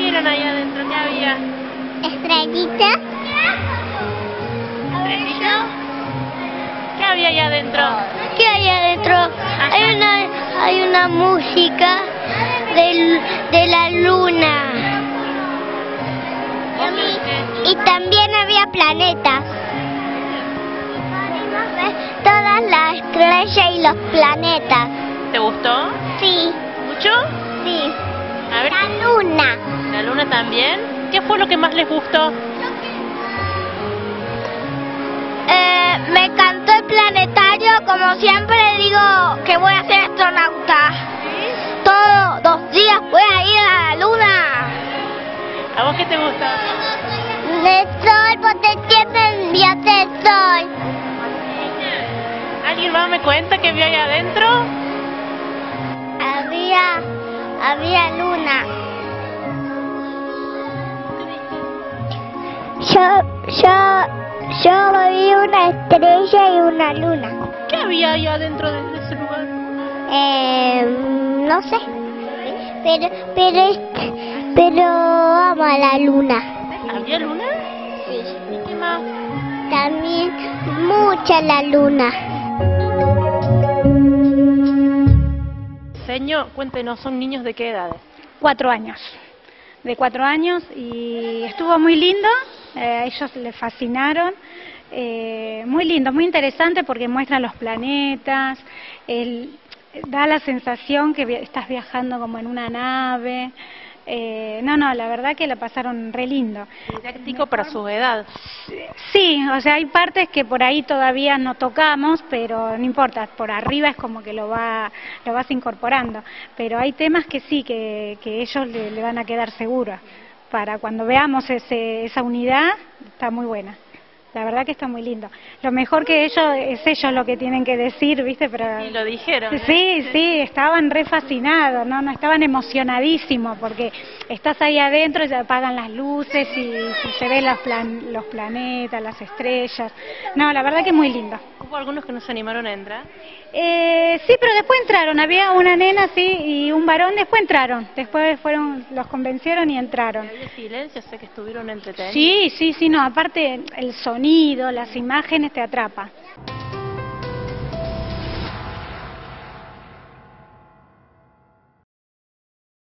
vieron ahí adentro? ¿Qué había? Estrellita. ¿Estrellita? ¿Qué había ahí adentro? ¿Qué hay adentro? Hay una, hay una música del, de la luna. Y también había planetas. Podemos ver todas las estrellas y los planetas. ¿Te gustó? Sí, ¿Mucho? sí. A ver, La luna. ¿La luna también? ¿Qué fue lo que más les gustó? Eh, me encantó el planetario, como siempre digo que voy a ser astronauta. Todos los días voy a ir a la luna. ¿A vos qué te gustó? De sol, porque siempre enviaste el sol. ¿Alguien más me cuenta qué vio ahí adentro? Había, había luna. Yo, yo, yo vi una estrella y una luna. ¿Qué había ahí adentro de, ese lugar? Eh, no sé. Pero, pero, pero amo a la luna. ¿Había luna? Sí. ¿Y qué más? También mucha la luna. Señor, cuéntenos, ¿son niños de qué edades? cuatro años. De cuatro años y estuvo muy lindo, eh, a ellos les fascinaron. eh, muy lindo, muy interesante porque muestra los planetas, el- da la sensación que estás viajando como en una nave. eh, no, no, la verdad que la pasaron re lindo. Didáctico para su edad. Sí, o sea, hay partes que por ahí todavía no tocamos, pero no importa, por arriba es como que lo va lo vas incorporando, pero hay temas que sí, que, que ellos le, le van a quedar seguros. Para cuando veamos ese, esa unidad, está muy buena. La verdad que está muy lindo. Lo mejor que ellos, es ellos lo que tienen que decir, ¿viste? Pero... Y lo dijeron. ¿eh? Sí, sí, estaban re fascinados, ¿no? no estaban emocionadísimos porque estás ahí adentro y se apagan las luces y, y se ven los, plan- los planetas, las estrellas. No, la verdad que es muy lindo. Hubo algunos que no se animaron a entrar. Eh, sí, pero después entraron, había una nena, sí, y un varón, después entraron, después fueron, los convencieron y entraron. Había silencio, sé que estuvieron entretenidos. Sí, sí, sí, no, aparte el las imágenes te atrapa.